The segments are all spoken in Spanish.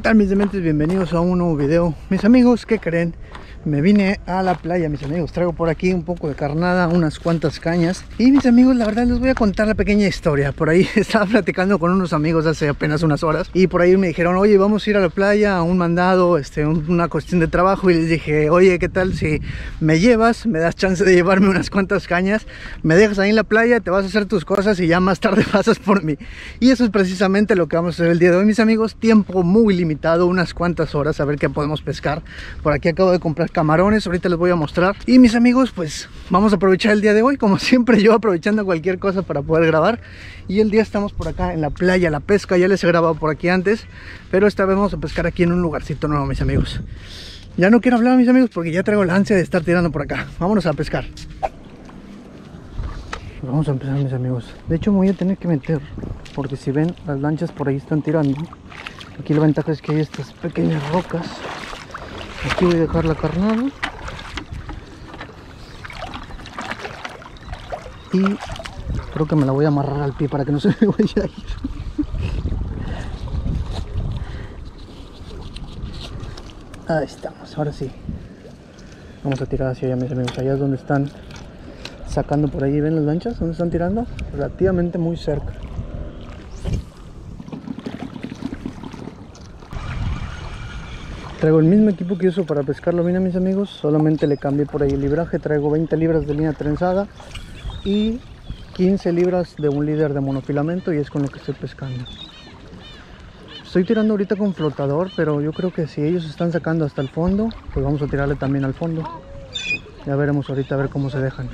¿Qué tal mis dementes? Bienvenidos a un nuevo video. Mis amigos, ¿qué creen? Me vine a la playa, mis amigos. Traigo por aquí un poco de carnada, unas cuantas cañas. Y mis amigos, la verdad les voy a contar la pequeña historia. Por ahí estaba platicando con unos amigos hace apenas unas horas. Y por ahí me dijeron, oye, vamos a ir a la playa a un mandado, este, una cuestión de trabajo. Y les dije, oye, ¿qué tal si me llevas? Me das chance de llevarme unas cuantas cañas. Me dejas ahí en la playa, te vas a hacer tus cosas y ya más tarde pasas por mí. Y eso es precisamente lo que vamos a hacer el día de hoy, mis amigos. Tiempo muy limitado, unas cuantas horas, a ver qué podemos pescar. Por aquí acabo de comprar camarones, ahorita les voy a mostrar. Y mis amigos, pues vamos a aprovechar el día de hoy, como siempre yo aprovechando cualquier cosa para poder grabar. Y el día estamos por acá en la playa, la pesca, ya les he grabado por aquí antes, pero esta vez vamos a pescar aquí en un lugarcito nuevo, mis amigos. Ya no quiero hablar, mis amigos, porque ya traigo la ansia de estar tirando por acá. Vámonos a pescar. Vamos a empezar, mis amigos. De hecho, me voy a tener que meter, porque si ven, las lanchas por ahí están tirando. Aquí la ventaja es que hay estas pequeñas rocas. Aquí voy a dejar la carnada. Y creo que me la voy a amarrar al pie para que no se me vaya a ir. Ahí estamos, ahora sí. Vamos a tirar hacia allá, mis amigos. Allá es donde están sacando por ahí. ¿Ven las lanchas? ¿Dónde están tirando? Relativamente muy cerca. Traigo el mismo equipo que uso para pescar lobina, mis amigos. Solamente le cambié por ahí el libraje. Traigo 20 libras de línea trenzada y 15 libras de un líder de monofilamento y es con lo que estoy pescando. Estoy tirando ahorita con flotador, pero yo creo que si ellos están sacando hasta el fondo, pues vamos a tirarle también al fondo. Ya veremos ahorita a ver cómo se dejan.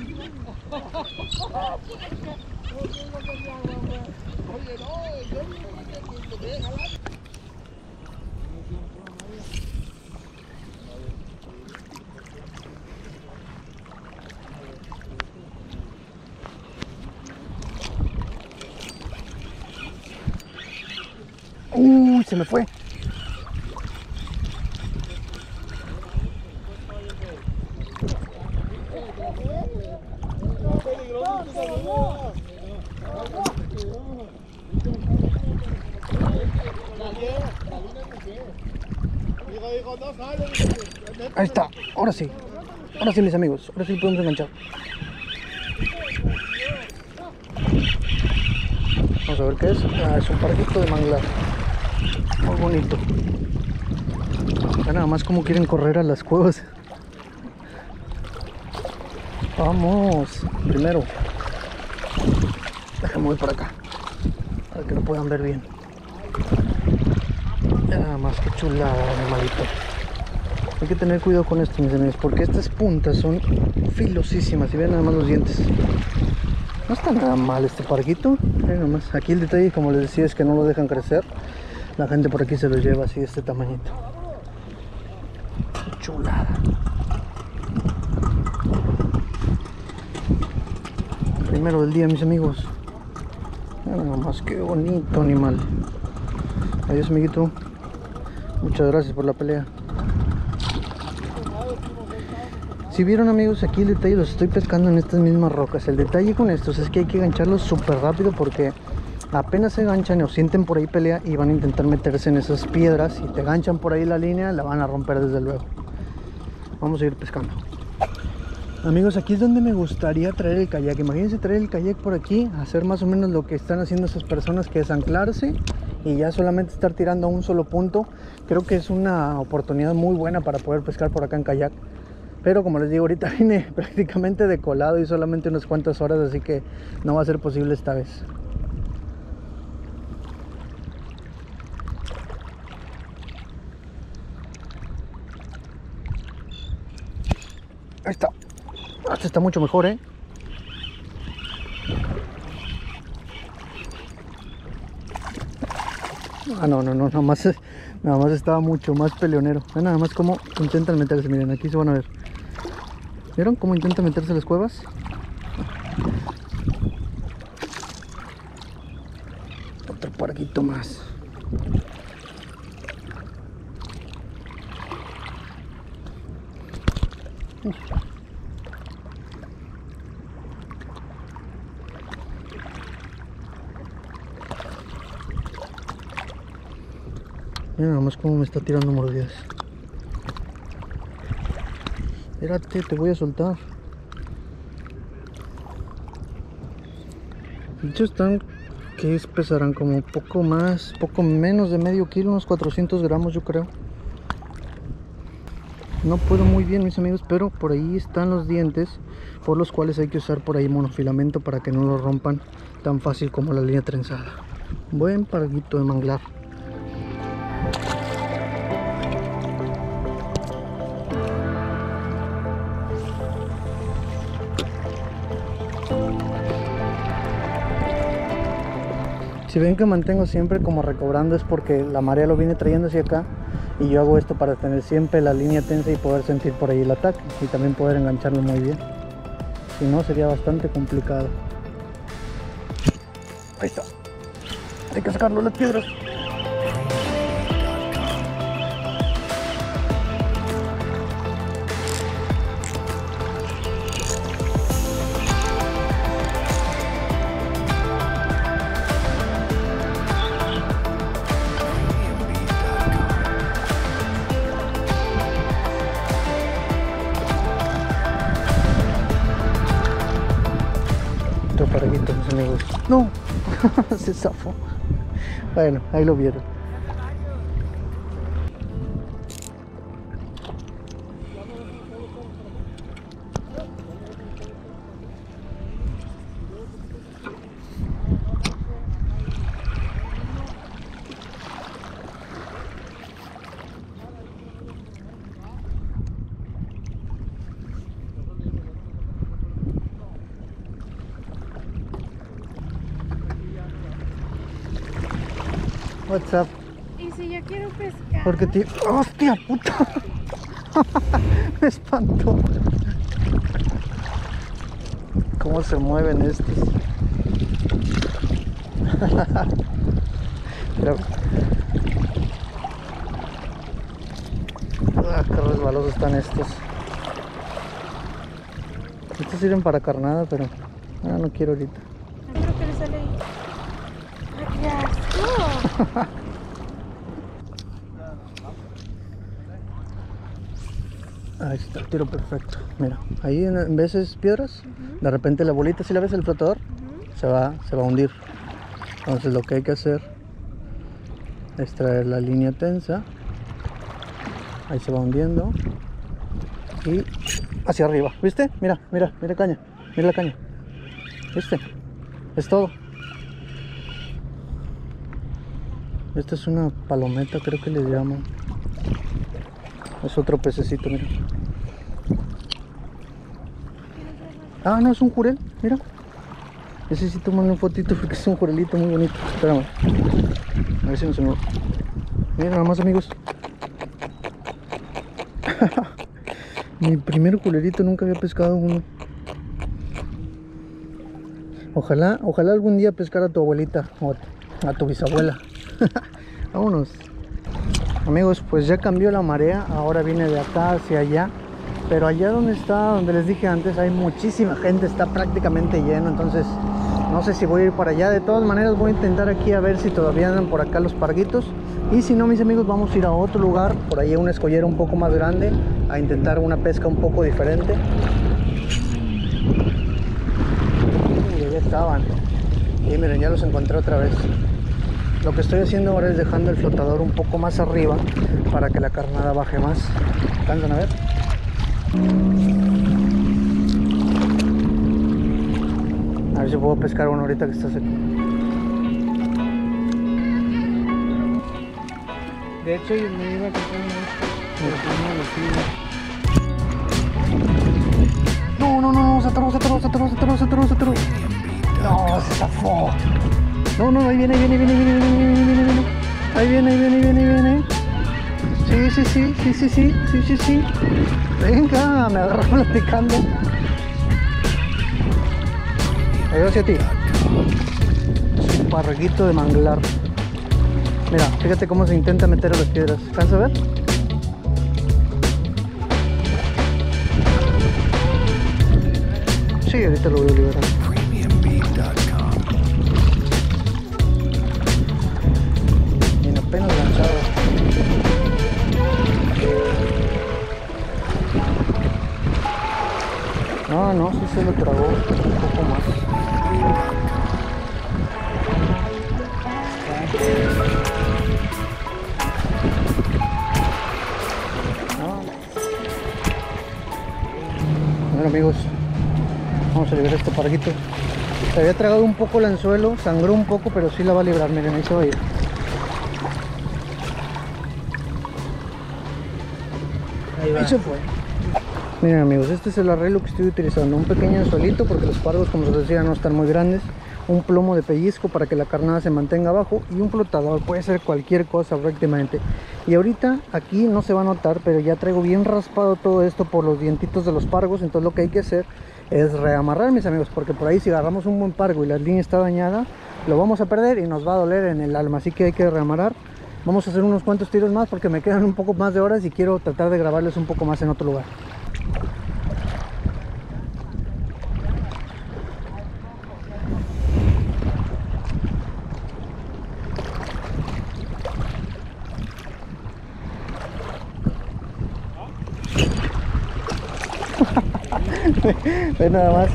Uy, se me fue. Ahí está, ahora sí. Ahora sí, mis amigos. Ahora sí podemos enganchar. Vamos a ver qué es. Ah, es un parquito de manglar. Muy bonito. Ya nada más como quieren correr a las cuevas. Vamos. Primero. Déjame voy por acá. Para que lo puedan ver bien. Nada más que chulada, animalito. Hay que tener cuidado con esto, mis amigos, porque estas puntas son filosísimas. Y vean nada más los dientes. No está nada mal este parquito. Miren nomás. Aquí el detalle, como les decía, es que no lo dejan crecer. La gente por aquí se los lleva así de este tamañito. Qué chulada. Primero del día, mis amigos. Nada más, qué bonito animal. Adiós, amiguito. Muchas gracias por la pelea. Si vieron amigos aquí el detalle los estoy pescando en estas mismas rocas El detalle con estos es que hay que engancharlos súper rápido porque apenas se enganchan o sienten por ahí pelea y van a intentar meterse en esas piedras. Y te enganchan por ahí la línea la van a romper desde luego. Vamos a ir pescando. Amigos aquí es donde me gustaría traer el kayak. Imagínense traer el kayak por aquí Hacer más o menos lo que están haciendo esas personas que es anclarse y ya solamente estar tirando a un solo punto. Creo que es una oportunidad muy buena para poder pescar por acá en kayak. Pero como les digo, ahorita vine prácticamente de colado y solamente unas cuantas horas, así que no va a ser posible esta vez. Ahí está. Este está mucho mejor, ¿eh? Ah, no, no, no, nada más, nada más estaba mucho más peleonero. Nada más como intentan meterse, miren, aquí se van a ver. ¿Vieron cómo intenta meterse las cuevas? Otro parquito más. Mira nomás cómo me está tirando mordidas. Espérate, te voy a soltar. Hecho están, que pesarán como poco más, poco menos de medio kilo, unos 400 gramos yo creo. No puedo muy bien mis amigos, pero por ahí están los dientes por los cuales hay que usar por ahí monofilamento para que no lo rompan tan fácil como la línea trenzada. Buen parguito de manglar. Si ven que mantengo siempre como recobrando es porque la marea lo viene trayendo hacia acá y yo hago esto para tener siempre la línea tensa y poder sentir por ahí el ataque y también poder engancharlo muy bien. Si no sería bastante complicado. Ahí está. Hay que sacarlo las piedras. se zafó. Bueno, ahí lo vieron. What's up? ¿Y si yo quiero pescar? Porque te... ¡Hostia puta! Me espantó. ¿Cómo se mueven estos? Pero... Ah, qué resbalosos están estos. Estos sirven para carnada, pero... Ah, no quiero ahorita. Creo que le sale ahí. Ahí está, tiro perfecto. Mira, ahí en, en veces piedras, de repente la bolita, si la ves el flotador, se va, se va a hundir. Entonces lo que hay que hacer es traer la línea tensa. Ahí se va hundiendo. Y hacia arriba. ¿Viste? Mira, mira, mira caña. Mira la caña. ¿Viste? Es todo. Esta es una palometa, creo que le llaman. Es otro pececito, mira. Ah, no, es un jurel, mira. Necesito tomar una fotito porque es un jurelito muy bonito. Espérame. A ver si no se me... Mira nada más, amigos. Mi primer jurelerito nunca había pescado uno. Ojalá, ojalá algún día pescar a tu abuelita o a tu bisabuela. Vámonos. Amigos, pues ya cambió la marea, ahora viene de acá hacia allá. Pero allá donde está, donde les dije antes, hay muchísima gente, está prácticamente lleno. Entonces, no sé si voy a ir para allá. De todas maneras, voy a intentar aquí a ver si todavía andan por acá los parguitos. Y si no, mis amigos, vamos a ir a otro lugar, por ahí a una escollera un poco más grande, a intentar una pesca un poco diferente. Y ya estaban. Y miren, ya los encontré otra vez. Lo que estoy haciendo ahora es dejando el flotador un poco más arriba para que la carnada baje más. ¿Alcanzan a ver? A ver si puedo pescar uno ahorita que está seco. De hecho, yo me iba a comprar uno, no, no, no, se atoró, se atoró, se atoró, se atoró, se atoró, se atoró. No, se zafó. No, no, ahí viene, ahí viene, viene, viene, viene, viene, viene, viene. Ahí viene, ahí viene, ahí viene, ahí viene. Sí, sí, sí, sí, sí, sí, sí, sí, sí. Venga, me agarró platicando. Ahí va hacia ti. Parguito de manglar. Mira, fíjate cómo se intenta meter a las piedras. ¿Cansa a ver? Sí, ahorita lo voy a liberar. No, sí se lo tragó un poco más. Ah. Bueno amigos, vamos a liberar este parguito. Se había tragado un poco el anzuelo, sangró un poco, pero sí la va a librar, miren, ahí se va a ir. Ahí va. Ahí se fue. Miren amigos, este es el arreglo que estoy utilizando. Un pequeño anzuelito porque los pargos, como les decía, no están muy grandes. Un plomo de pellizco para que la carnada se mantenga abajo. Y un flotador, puede ser cualquier cosa prácticamente. Y ahorita aquí no se va a notar, pero ya traigo bien raspado todo esto por los dientitos de los pargos. Entonces lo que hay que hacer es reamarrar, mis amigos. Porque por ahí si agarramos un buen pargo y la línea está dañada, lo vamos a perder y nos va a doler en el alma. Así que hay que reamarrar. Vamos a hacer unos cuantos tiros más porque me quedan un poco más de horas y quiero tratar de grabarles un poco más en otro lugar. Ve nada más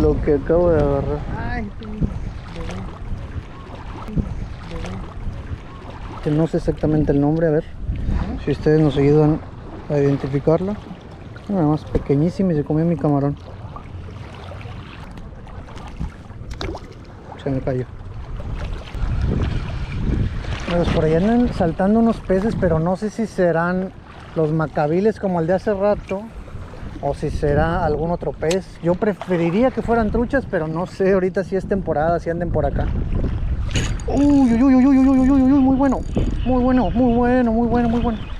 lo que acabo de agarrar. Ay, no sé exactamente el nombre, a ver si ustedes nos ayudan a identificarla. Nada más pequeñísima y se comió mi camarón. Se me cayó. Pues por allá andan saltando unos peces, pero no sé si serán los macabiles como el de hace rato o si será algún otro pez. Yo preferiría que fueran truchas, pero no sé ahorita si es temporada, si anden por acá. Uy, uy, uy, uy, uy, uy, uy, uy, muy bueno, muy bueno, muy bueno, muy bueno, muy bueno.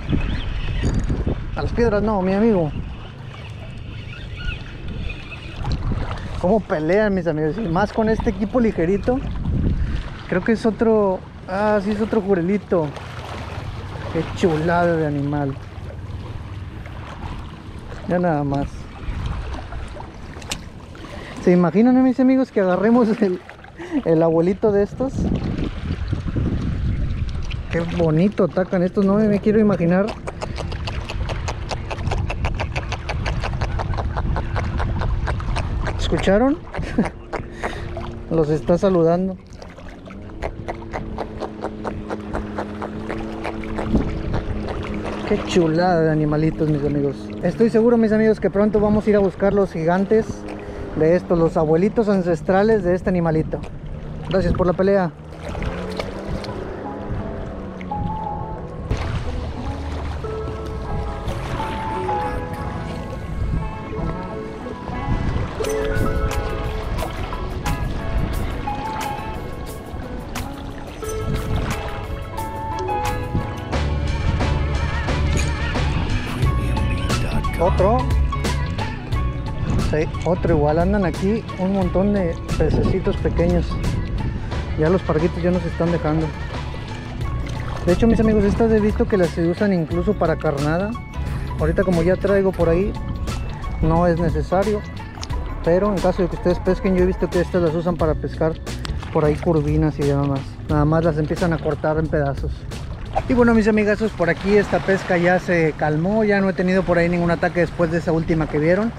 A las piedras no, mi amigo. Cómo pelean mis amigos, y más con este equipo ligerito. Creo que es otro, ah, sí es otro jurelito. Qué chulada de animal. Ya nada más. ¿Se imaginan, eh, mis amigos, que agarremos el, el abuelito de estos? Qué bonito atacan estos, no me quiero imaginar. ¿Escucharon? Los está saludando. Qué chulada de animalitos, mis amigos. Estoy seguro, mis amigos, que pronto vamos a ir a buscar los gigantes de estos, los abuelitos ancestrales de este animalito. Gracias por la pelea. Otro igual. Andan aquí un montón de pececitos pequeños. Ya los parguitos ya nos están dejando. De hecho, mis amigos, estas he visto que las usan incluso para carnada. Ahorita como ya traigo por ahí, no es necesario. Pero en caso de que ustedes pesquen, yo he visto que estas las usan para pescar por ahí curvinas y demás. Nada más las empiezan a cortar en pedazos. Y bueno mis amigazos, por aquí esta pesca ya se calmó, ya no he tenido por ahí ningún ataque después de esa última que vieron.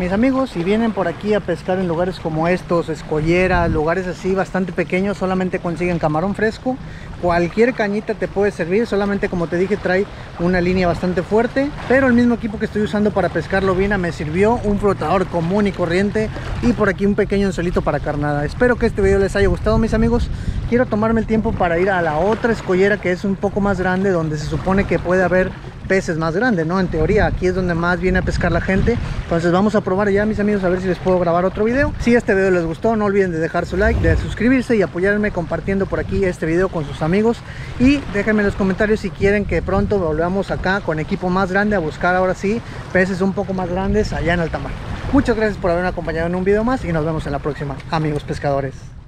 Mis amigos, si vienen por aquí a pescar en lugares como estos, escolleras, lugares así bastante pequeños, solamente consiguen camarón fresco. Cualquier cañita te puede servir, solamente como te dije trae una línea bastante fuerte. Pero el mismo equipo que estoy usando para pescar lobina me sirvió, un flotador común y corriente y por aquí un pequeño anzuelito para carnada. Espero que este video les haya gustado mis amigos. Quiero tomarme el tiempo para ir a la otra escollera que es un poco más grande, donde se supone que puede haber peces más grandes, ¿no? En teoría, aquí es donde más viene a pescar la gente. Entonces vamos a probar ya, mis amigos, a ver si les puedo grabar otro video. Si este video les gustó, no olviden de dejar su like, de suscribirse y apoyarme compartiendo por aquí este video con sus amigos. Y déjenme en los comentarios si quieren que pronto volvamos acá con equipo más grande a buscar ahora sí peces un poco más grandes allá en alta mar. Muchas gracias por haberme acompañado en un video más y nos vemos en la próxima, amigos pescadores.